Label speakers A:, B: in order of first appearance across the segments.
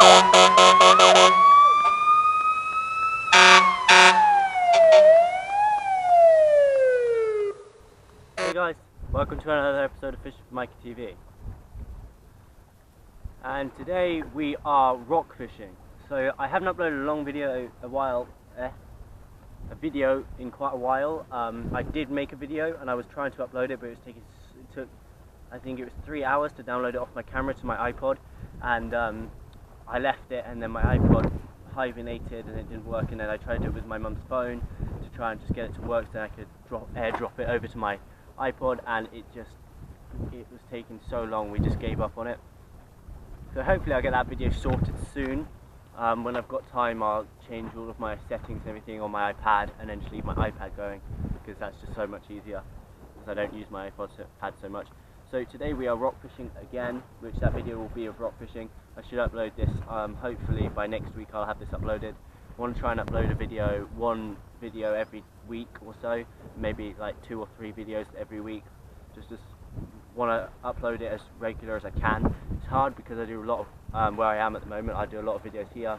A: Hey guys, welcome to another episode of Fishing for Mikey TV. And today we are rock fishing. So I haven't uploaded a long video a while, eh, a video in quite a while. Um, I did make a video and I was trying to upload it, but it was taking, it took, I think it was three hours to download it off my camera to my iPod, and um, I left it, and then my iPod hibernated and it didn't work, and then I tried it with my mum's phone to try and just get it to work, so I could drop, airdrop it over to my iPod, and it just, it was taking so long, we just gave up on it. So hopefully I'll get that video sorted soon. Um, when I've got time, I'll change all of my settings and everything on my iPad and then just leave my iPad going because that's just so much easier because I don't use my iPod pad so much. So today we are rock fishing again, which that video will be of rock fishing. I should upload this, um, hopefully by next week I'll have this uploaded. I want to try and upload a video, one video every week or so, maybe like two or three videos every week. Just, just want to upload it as regular as I can. It's hard because I do a lot of, um, where I am at the moment, I do a lot of videos here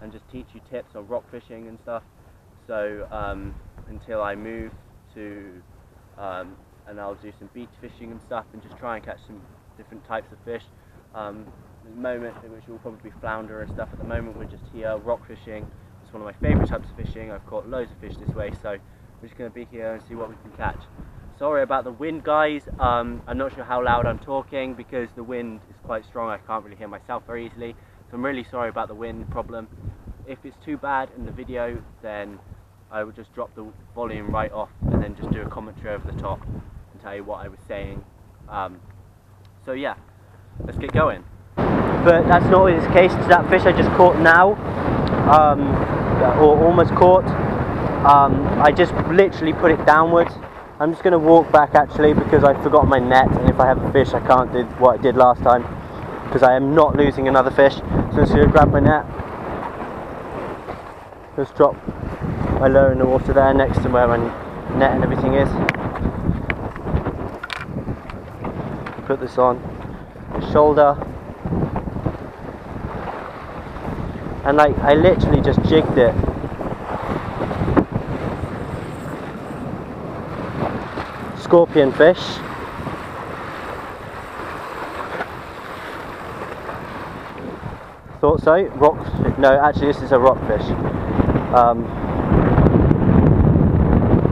A: and just teach you tips on rock fishing and stuff. So um, until I move to, um, and I'll do some beach fishing and stuff and just try and catch some different types of fish. Um, at the moment, in which will probably be flounder and stuff, at the moment we're just here rock fishing. It's one of my favourite types of fishing. I've caught loads of fish this way, so we're just going to be here and see what we can catch. Sorry about the wind guys, um, I'm not sure how loud I'm talking because the wind is quite strong, I can't really hear myself very easily. So I'm really sorry about the wind problem. If it's too bad in the video, then I would just drop the volume right off and then just do a commentary over the top and tell you what I was saying. Um, so yeah, let's get going. But that's not always the case. That fish I just caught now, um, or almost caught, um, I just literally put it downwards I'm just going to walk back actually because I forgot my net and if I have a fish I can't do what I did last time because I am not losing another fish. So I'm just going to grab my net. Just drop lure in the water there next to where my net and everything is. Put this on the shoulder. And like I literally just jigged it scorpion fish. Thought so. Rock. No, actually, this is a rock fish. Um,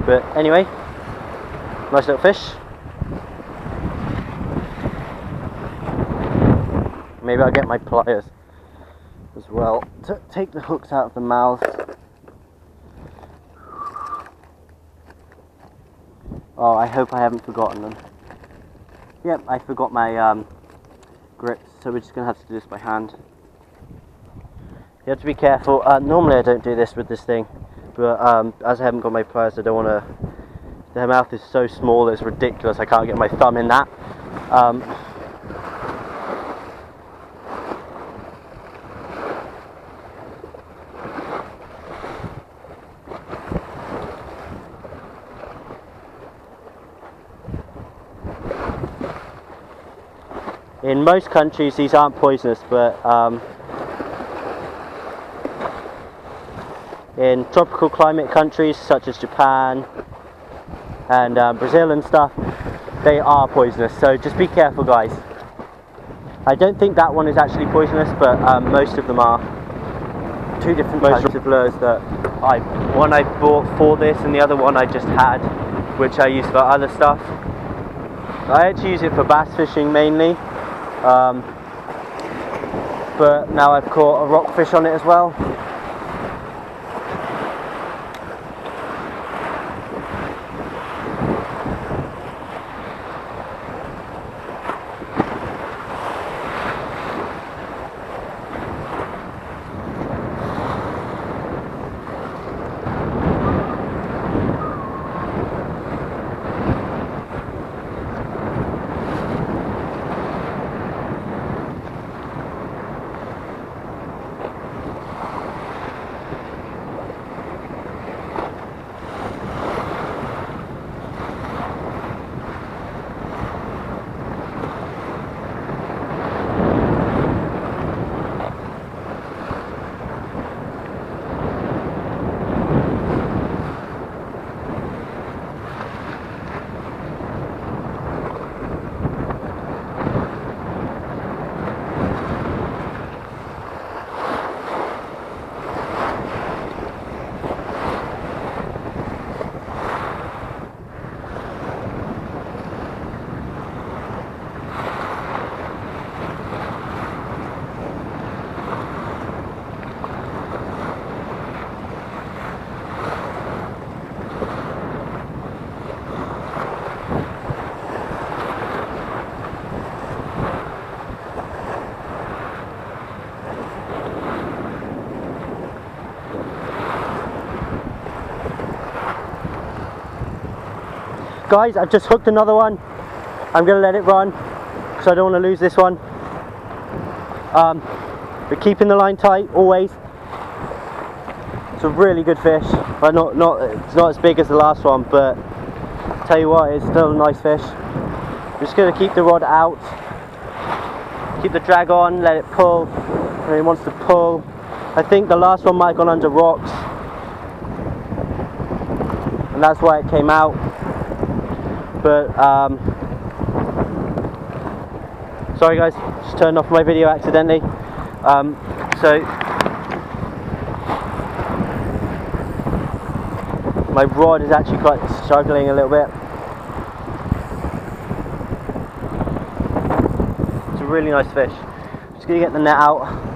A: but anyway, nice little fish. Maybe I'll get my pliers as well to take the hooks out of the mouth. Oh, I hope I haven't forgotten them. Yep, I forgot my um, grips, so we're just going to have to do this by hand. You have to be careful. Uh, normally I don't do this with this thing, but um, as I haven't got my pliers, I don't want to... The mouth is so small, it's ridiculous. I can't get my thumb in that. Um, in most countries these aren't poisonous but um, in tropical climate countries such as Japan and um, Brazil and stuff they are poisonous. So just be careful guys. I don't think that one is actually poisonous but um, most of them are. Two different most types of lures that I one I bought for this and the other one I just had which I use for other stuff. I actually use it for bass fishing mainly um, but now I've caught a rockfish on it as well guys, I've just hooked another one. I'm gonna let it run because I don't want to lose this one. Um, but keeping the line tight always. It's a really good fish, but not not it's not as big as the last one, but tell you what, it's still a nice fish. just gonna keep the rod out, keep the drag on, let it pull. And it wants to pull. I think the last one might have gone under rocks, and that's why it came out. But um, sorry guys, just turned off my video accidentally. Um, so my rod is actually quite struggling a little bit. It's a really nice fish. Just gonna get the net out.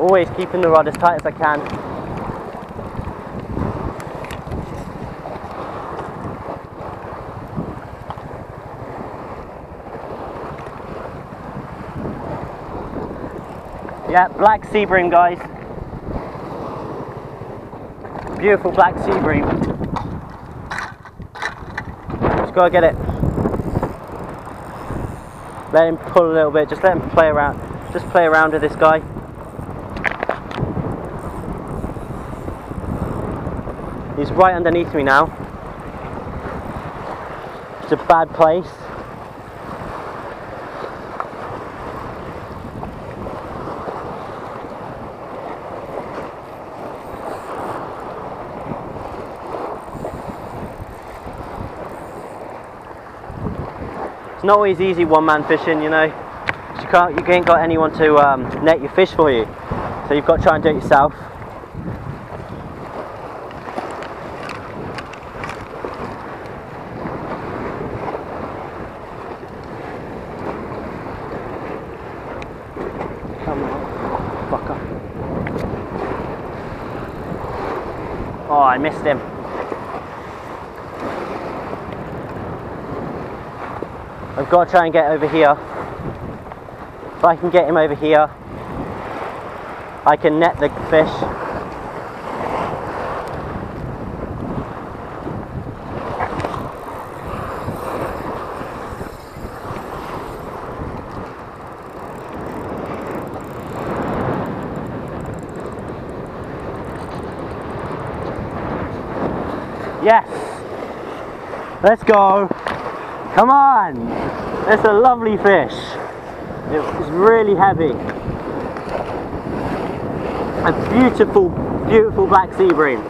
A: Always keeping the rod as tight as I can. Yeah, black sea guys. Beautiful black sea bream. Just gotta get it. Let him pull a little bit, just let him play around. Just play around with this guy. He's right underneath me now. It's a bad place. It's not always easy one-man fishing, you know. You can't, you ain't got anyone to um, net your fish for you, so you've got to try and do it yourself. Come on, fucker. Oh, I missed him. I've got to try and get over here. If I can get him over here, I can net the fish. Yes! Let's go! Come on! It's a lovely fish. It's really heavy. A beautiful, beautiful black sea bream.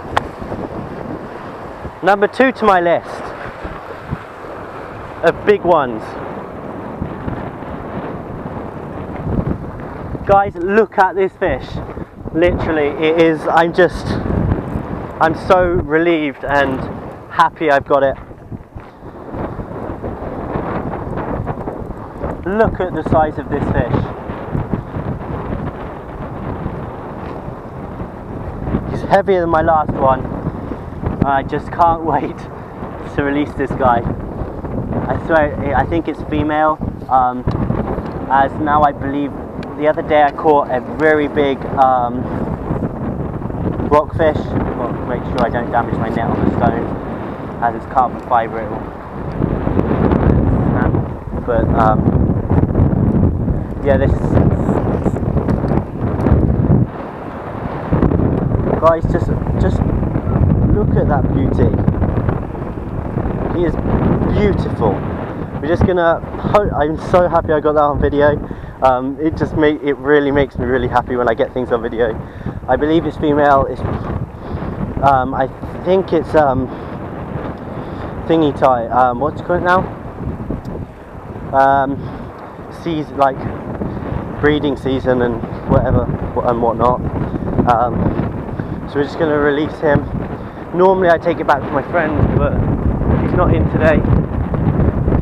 A: Number two to my list of big ones. Guys, look at this fish. Literally, it is, I'm just, I'm so relieved and happy I've got it. Look at the size of this fish. He's heavier than my last one. I just can't wait to release this guy. I swear, I think it's female. Um, as now I believe, the other day I caught a very big um, rockfish. Make sure I don't damage my net on the stone. As it's carbon fibre, it will but um, yeah, this guys, just just look at that beauty. He is beautiful. We're just gonna. I'm so happy I got that on video. Um, it just make it really makes me really happy when I get things on video. I believe it's female. It's um, I think it's um, thingy tie. Um, called now? Um, sees like breeding season and whatever and whatnot. Um, so we're just going to release him. Normally I take it back to my friend, but he's not in today.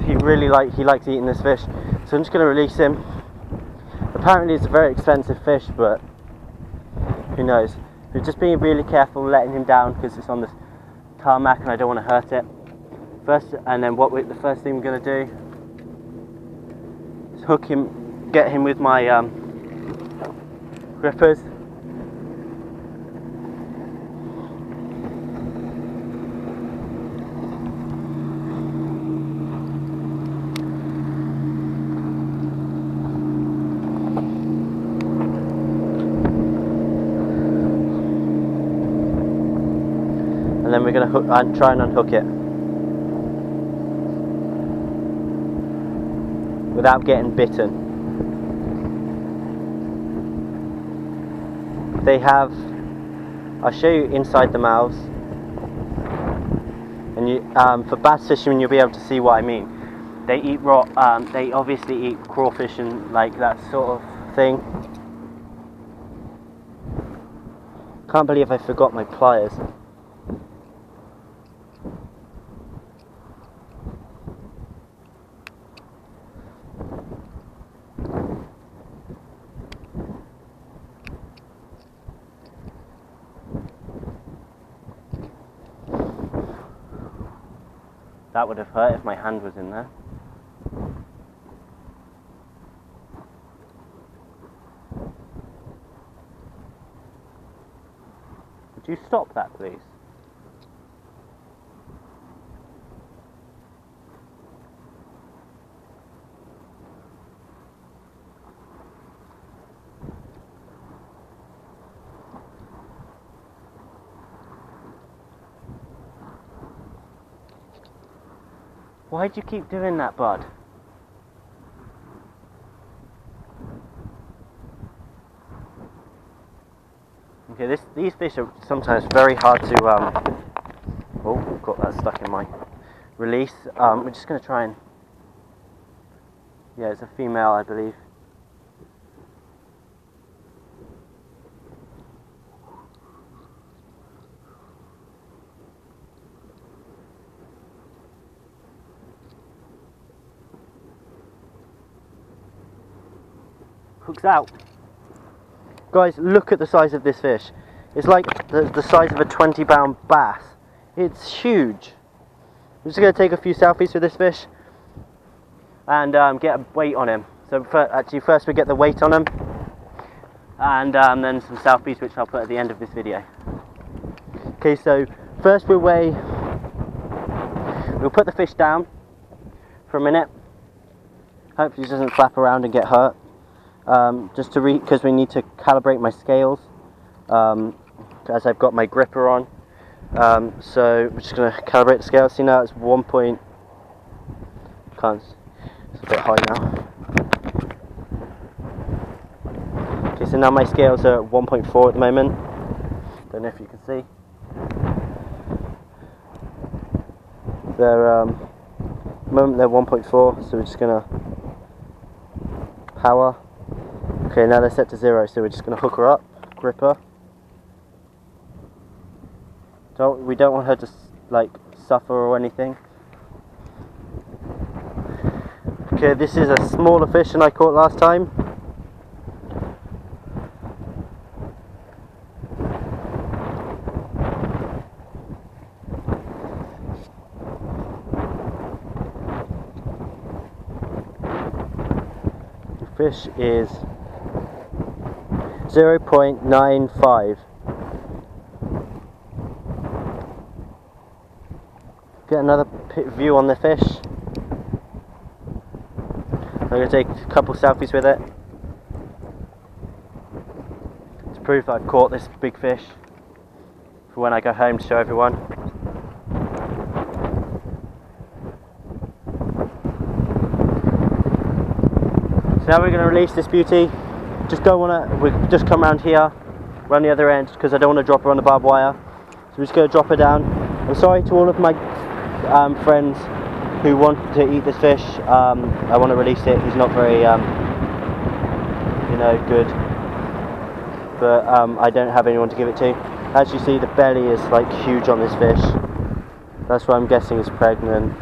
A: He really like he likes eating this fish, so I'm just going to release him. Apparently it's a very expensive fish, but who knows? So just being really careful, letting him down because it's on the tarmac and I don't want to hurt it. First, and then what we, the first thing we're going to do is hook him, get him with my um, grippers going to hook, uh, try and unhook it. Without getting bitten. they have I'll show you inside the mouths and you um, for bass fishing you'll be able to see what I mean they eat raw um, they obviously eat crawfish and like that sort of thing can't believe I forgot my pliers That would have hurt if my hand was in there. Would you stop that, please? Why'd you keep doing that, bud? Okay, this, these fish are sometimes very hard to, um, oh, got that stuck in my release. Um, we're just going to try and, yeah, it's a female, I believe. Hooks out. Guys, look at the size of this fish. It's like the, the size of a 20 pound bass. It's huge. I'm just going to take a few selfies with this fish and um, get a weight on him. So for, actually first we get the weight on him and um, then some selfies which I'll put at the end of this video. Okay, so first we'll weigh, we'll put the fish down for a minute. Hopefully he doesn't flap around and get hurt um, just to read because we need to calibrate my scales um, as I've got my gripper on. Um, so we're just going to calibrate the scale see now it's 1 point can't it's a bit high now. Okay so now my scales are at 1.4 at the moment. Don't know if you can see. They're um, the moment they're 1.4 so we're just gonna power Okay, now they're set to zero, so we're just going to hook her up, grip her. Don't, we don't want her to like suffer or anything. Okay, this is a smaller fish than I caught last time. The fish is 0.95 get another view on the fish. I'm going to take a couple selfies with it. To prove that I've caught this big fish for when I go home to show everyone. So now we're going to release this beauty just don't want to, we just come around here, around the other end, because I don't want to drop her on the barbed wire. So we're just going to drop her down. I'm sorry to all of my um, friends who want to eat this fish. Um, I want to release it. He's not very, um, you know, good. But um, I don't have anyone to give it to. As you see, the belly is like huge on this fish. That's why I'm guessing it's pregnant.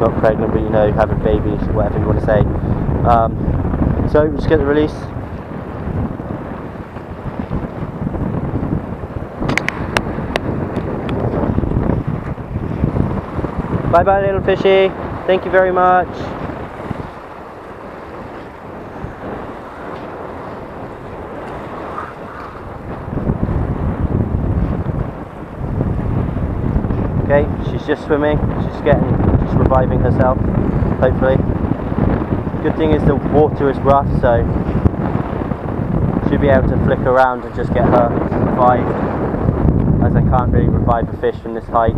A: Not pregnant, but you know, having babies, whatever you want to say. Um, so, just get the release. Bye bye, little fishy. Thank you very much. Okay, she's just swimming. She's getting, she's reviving herself, hopefully. Good thing is the water is rough, so should be able to flick around and just get her revived as I can't really revive a fish from this height.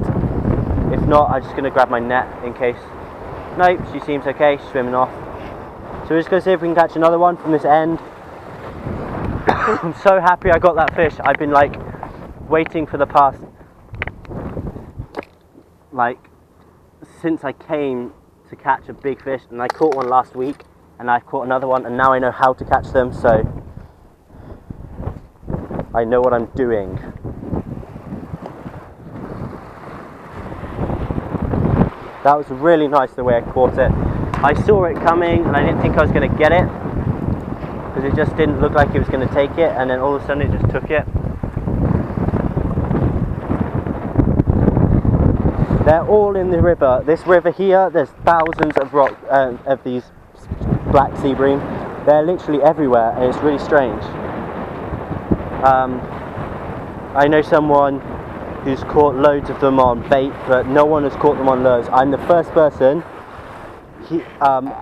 A: If not, I'm just going to grab my net in case. Nope, she seems okay. She's swimming off. So we're just going to see if we can catch another one from this end. I'm so happy I got that fish. I've been like waiting for the past like since I came to catch a big fish and I caught one last week and I caught another one and now I know how to catch them so I know what I'm doing. That was really nice the way I caught it. I saw it coming and I didn't think I was going to get it because it just didn't look like it was going to take it and then all of a sudden it just took it. They're all in the river. This river here, there's thousands of rock uh, of these black sea bream. They're literally everywhere and it's really strange. Um, I know someone who's caught loads of them on bait, but no one has caught them on lures. I'm the first person. He, um,